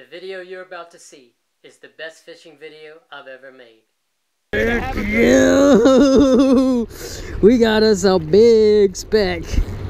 The video you're about to see is the best fishing video I've ever made. We got us a big speck.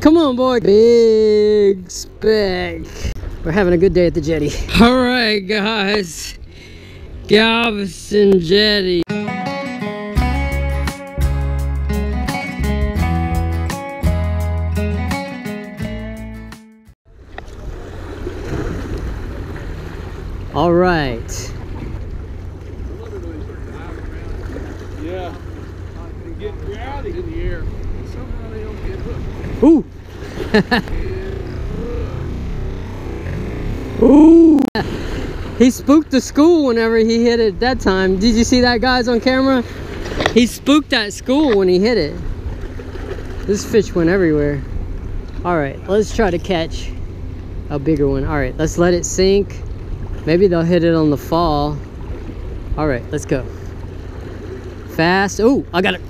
Come on, boy. Big speck. We're having a good day at the jetty. All right, guys. Galveston Jetty. All right. Yeah. And get rowdy in the air. Somehow they don't get hooked. Ooh. Ooh. He spooked the school whenever he hit it that time. Did you see that, guys, on camera? He spooked that school when he hit it. This fish went everywhere. All right, let's try to catch a bigger one. All right, let's let it sink. Maybe they'll hit it on the fall. All right, let's go. Fast. Oh, I got it.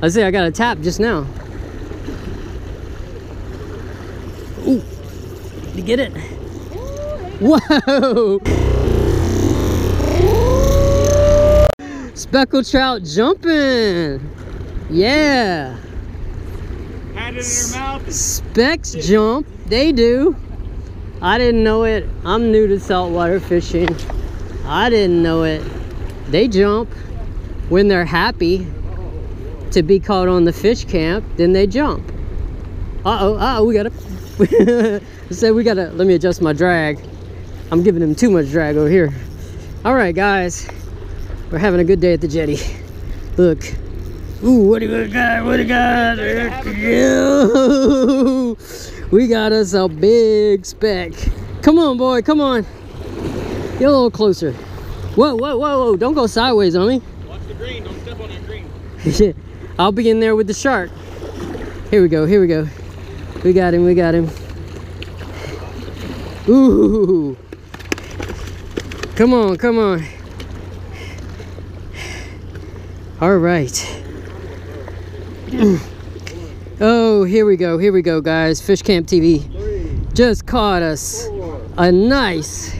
Let's see, I got a tap just now. Ooh, did you get it? Whoa! Speckled trout jumping. Yeah. Had it in her mouth. Specks jump. They do. I didn't know it. I'm new to saltwater fishing. I didn't know it. They jump when they're happy to be caught on the fish camp. Then they jump. Uh oh. Uh oh. We gotta. Say we gotta. Let me adjust my drag. I'm giving them too much drag over here. All right, guys. We're having a good day at the jetty. Look. Ooh, what do we got? What got? Ew. We got us a big speck. Come on, boy. Come on. Get a little closer. Whoa, whoa, whoa, whoa. Don't go sideways on me. Watch the green. Don't step on that green. I'll be in there with the shark. Here we go. Here we go. We got him. We got him. Ooh. Come on. Come on. All right. Oh, here we go. Here we go, guys. Fish Camp TV just caught us a nice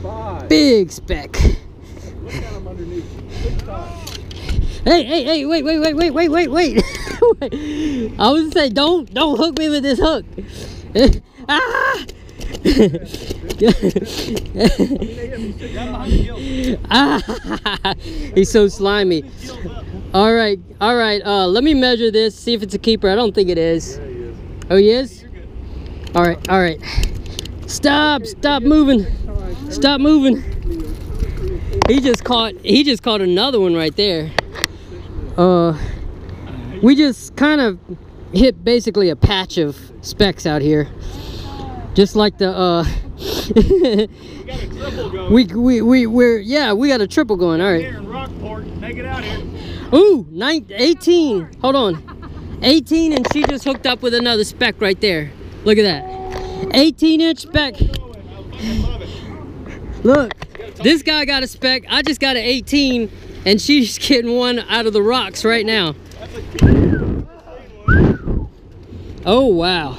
Five. big speck. Hey, hey, hey, wait, wait, wait, wait, wait, wait, wait. I was gonna say, don't, don't hook me with this hook. ah! ah! He's so slimy. All right, all right. Uh, let me measure this. See if it's a keeper. I don't think it is. Oh, he is. All right, all right. Stop! Stop moving! Stop moving! He just caught. He just caught another one right there. Uh, we just kind of hit basically a patch of specks out here, just like the uh. We got a triple going. we we we we're yeah we got a triple going. All right. Ooh, nine, 18. Hold on. 18 and she just hooked up with another speck right there. Look at that. 18 inch speck. Look, this guy got a speck. I just got an 18 and she's getting one out of the rocks right now. Oh, wow.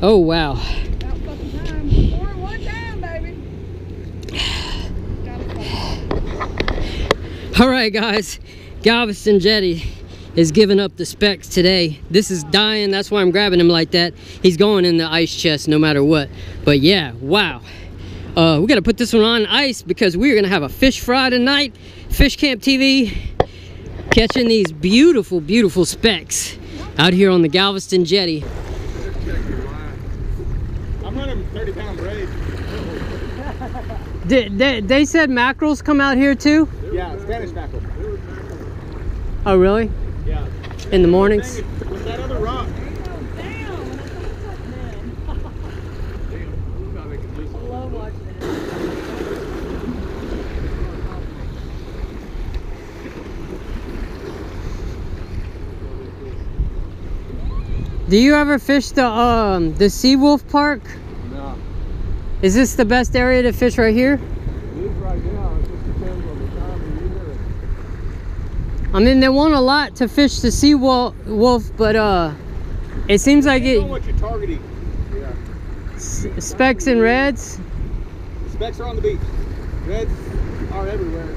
Oh, wow. All right, guys. Galveston Jetty is giving up the specs today. This is dying. That's why I'm grabbing him like that. He's going in the ice chest no matter what. But yeah, wow. Uh, we got to put this one on ice because we're going to have a fish fry tonight. Fish Camp TV catching these beautiful, beautiful specks out here on the Galveston Jetty. I'm running 30 pound braid. They, they, they said mackerels come out here too? Yeah, Spanish mackerel. Oh, really? Yeah. In the mornings? With that other rock. Love watching it. Do you ever fish the um the Seawolf Park? No. Is this the best area to fish right here? It is right now. It just depends on the time of year. I mean, they want a lot to fish the sea wolf, wolf but uh, it seems like it what you're targeting. Yeah. s- specks and reds. Specks are on the beach. Reds are everywhere.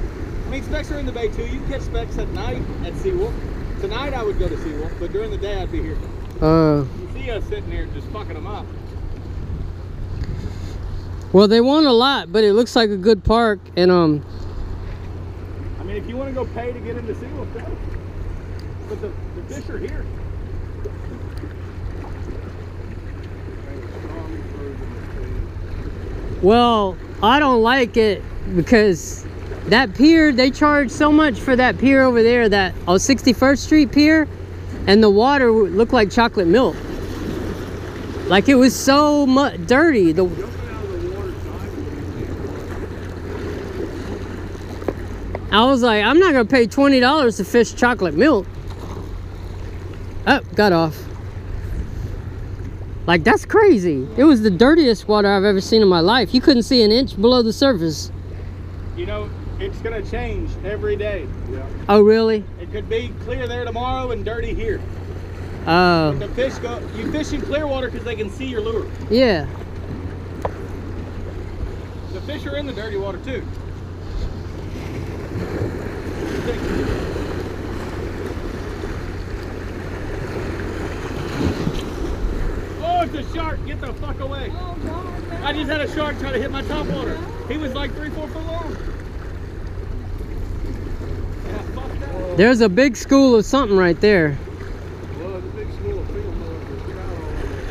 I mean, specks are in the bay too. You can catch specks at night at SeaWolf. Tonight I would go to SeaWolf, but during the day I'd be here. Uh, You see us sitting here just fucking them up. well, they want a lot, but it looks like a good park. And um, if you want to go pay to get into SeaWolf, go. But the, the fish are here. well, I don't like it because that pier they charge so much for that pier over there. That oh, 61st Street pier, and the water would look like chocolate milk. Like it was so much dirty. The I was like, I'm not gonna pay twenty dollars to fish chocolate milk. Oh, got off. Like that's crazy. It was the dirtiest water I've ever seen in my life. You couldn't see an inch below the surface. You know, it's gonna change every day. Oh really? It could be clear there tomorrow and dirty here. Oh, The fish go. You fish in clear water because they can see your lure. yeah. The fish are in the dirty water too. Oh, it's a shark! Get the fuck away! Oh, God. I just had a shark try to hit my top water. He was like three, four foot long. Yeah, fuck that. There's a big school of something right there. Well, it's a big school of field mortars. Get out all of it.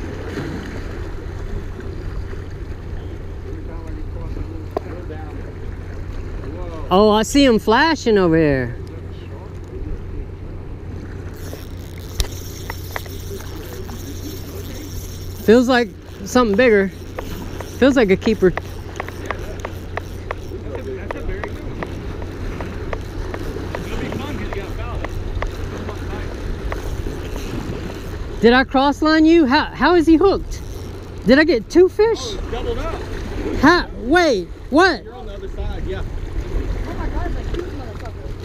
Every time I get across that little Go down. Whoa. Oh, I see them flashing over here. Feels like something bigger. Feels like a keeper. That's a, that's a very good one. It'll be fun because you got foul. Did I cross line you? How how is he hooked? Did I get two fish? Oh, doubled up. How, wait, what? You're on the other side, yeah. Oh, my God. It's a huge motherfucker.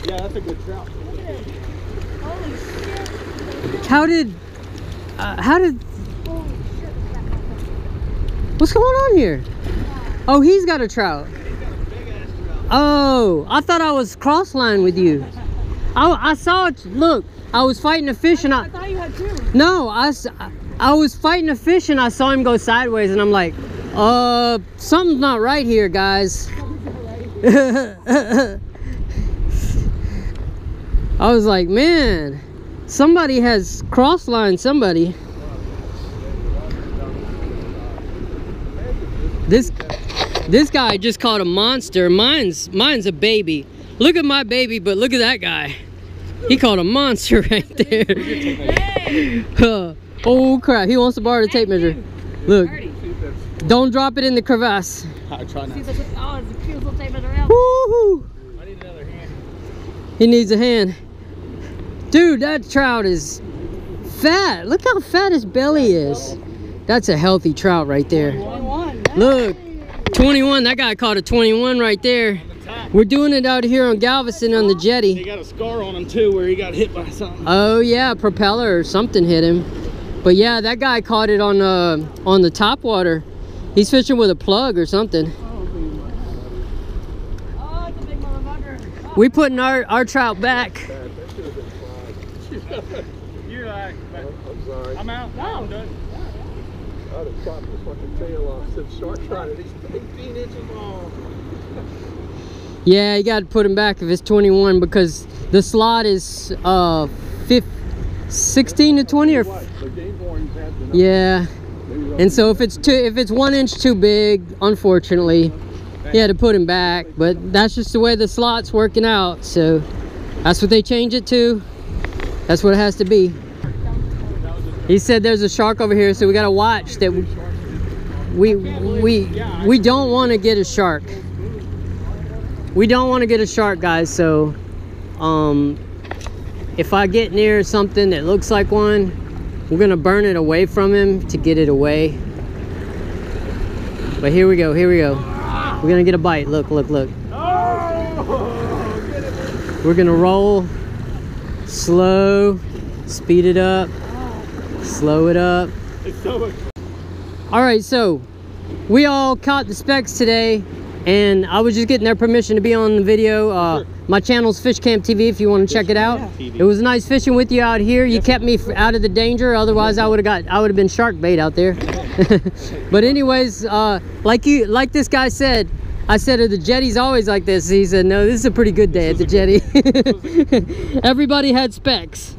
Yeah, that's a good trout. Look at it. Holy shit. How did uh, how did Holy shit. Look at that motherfucker. what's going on here? Oh, he's got a trout. Oh, I thought I was cross line with you. I, I saw it. Look, I was fighting a fish and I I thought you had two. no, I s- I was fighting a fish and I saw him go sideways and I'm like, uh, something's not right here, guys. I was like, man, somebody has cross lined somebody. This this guy just caught a monster. Mine's mine's a baby. Look at my baby, but look at that guy. He caught a monster right there. Huh. oh crap! He wants to borrow the tape measure. Look, don't drop it in the crevasse. I try not. That's what, oh, it's the cutest little tape measure ever. Woohoo! I need another hand. He needs a hand. Dude, that trout is fat. Look how fat his belly is. That's a healthy trout right there. 21. Look, 21. That guy caught a 21 right there. We're doing it out here on Galveston on the jetty. He got a scar on him too, where he got hit by something. Oh yeah, propeller or something hit him. But yeah, that guy caught it on uh, on the top water. He's fishing with a plug or something. Oh, it's a big motherfucker. Oh, We putting our, our trout back. You're like, I'm sorry. I'm out. I'm done. I'd have chopped the fucking tail off. Said shark tried it. He's 18 inches long. Yeah, you got to put him back if it's 21 because the slot is uh, fif 16 to 20 or What? The game warden had enough. yeah. And so if it's two, if it's one inch too big, unfortunately, had to put him back. But that's just the way the slot's working out. So that's what they change it to. That's what it has to be. He said there's a shark over here, so we gotta watch that. We we we don't want to get a shark. We don't want to get a shark, guys. So, um, if I get near something that looks like one, we're gonna burn it away from him to get it away. But here we go, here we go. We're gonna get a bite. Look, look, look. We're gonna roll slow, speed it up, slow it up. So. All right, so we all caught the specks today. and I was just getting their permission to be on the video. Uh, My channel's Fish Camp TV if you want to check it out. It was nice fishing with you out here. You kept me out of the danger. Otherwise, I would have got I would have been shark bait out there. but anyways, uh, like you like this guy said. I said, "Are the jetty's always like this?" He said, "No, this is a pretty good day at the jetty." Everybody had specs.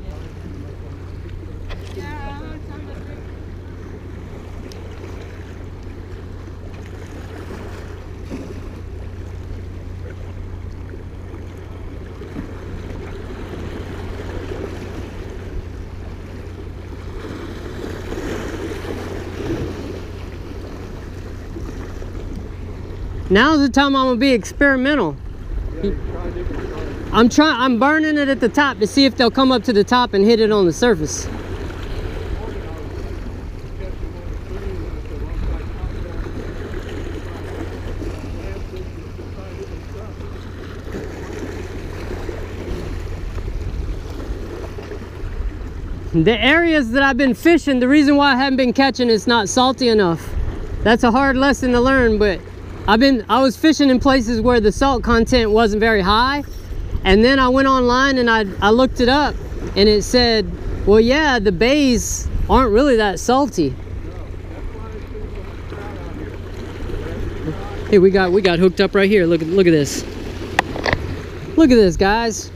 Now's the time I'm gonna be experimental. I'm trying. I'm burning it at the top to see if they'll come up to the top and hit it on the surface. The areas that I've been fishing, the reason why I haven't been catching is not salty enough. That's a hard lesson to learn, but I've been I was fishing in places where the salt content wasn't very high. And then I went online and I I looked it up and it said, "Well, yeah, the bays aren't really that salty." Hey, we got we got hooked up right here. Look look at this. Look at this, guys.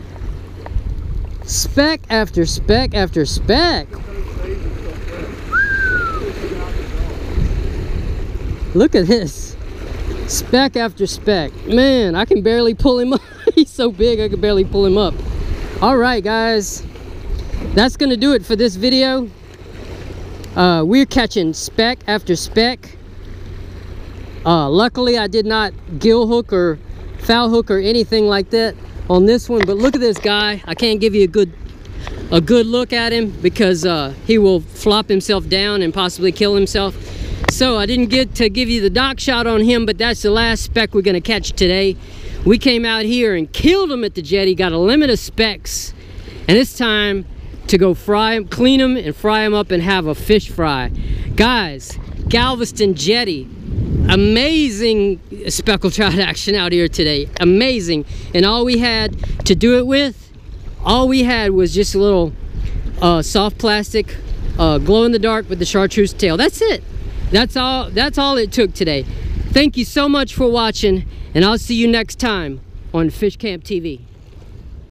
Speck after speck after speck. Look at this. Speck after speck. Man, I can barely pull him up. He's so big I can barely pull him up. All right, guys. That's gonna do it for this video. Uh, we're catching speck after speck. Uh, luckily, I did not gill hook or foul hook or anything like that on this one. But look at this guy. I can't give you a good a good look at him because uh, he will flop himself down and possibly kill himself. So I didn't get to give you the dock shot on him, but that's the last speck we're gonna catch today. We came out here and killed him at the jetty, got a limit of specks, and it's time to go fry them, clean them, and fry them up and have a fish fry. Guys, Galveston Jetty, amazing speckled trout action out here today, amazing. And all we had to do it with, all we had was just a little uh, soft plastic, uh, glow in the dark with the chartreuse tail. That's it. That's all. That's all it took today. Thank you so much for watching, and I'll see you next time on Fish Camp TV.